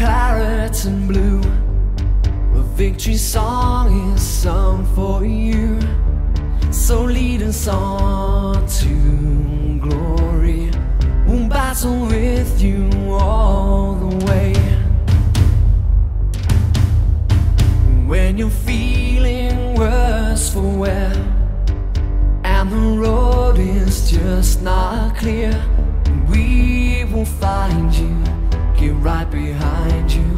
claret and blue. A victory song is sung for you. So lead us on to glory. We'll battle with you all the way. When you're feeling worse for wear, and the road is just not clear, right behind you.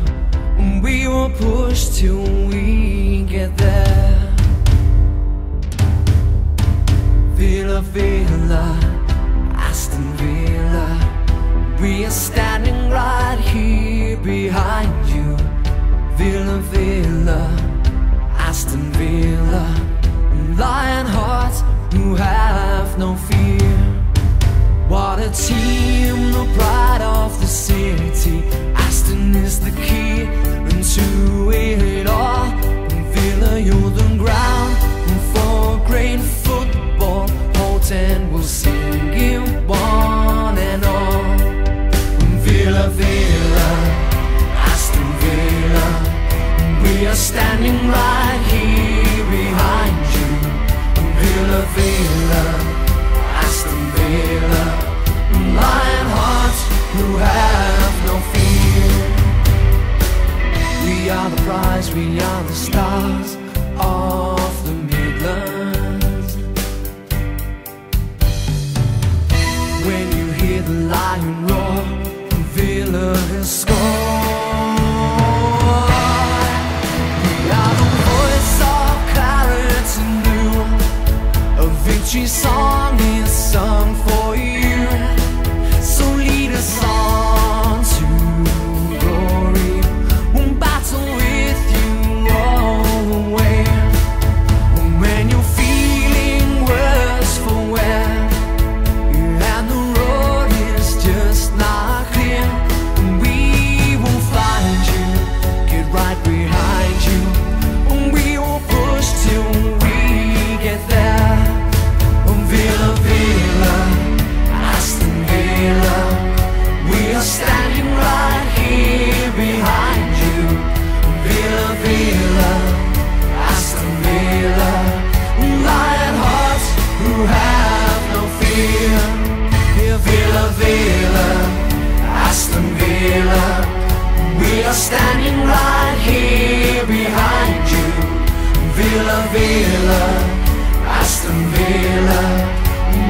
We will push till we get there. Villa, Villa, Aston Villa. We are standing right here behind you. Villa, Villa, Aston Villa. Lion hearts who have no fear. What a team, the pride of the city. Key into it all. Ground football. Will sing it one and all. Villa, Villa, Aston Villa. We are standing right here the lion roar, Villa has scored. Villa, Villa, Aston Villa. We are standing right here behind you. Villa, Villa, Aston Villa. Lion hearts who have no fear. Villa, Villa, Aston Villa. We are standing right here behind you. Villa, Villa, Aston Villa.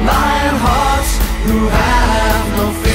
Lion hearts who have no fear.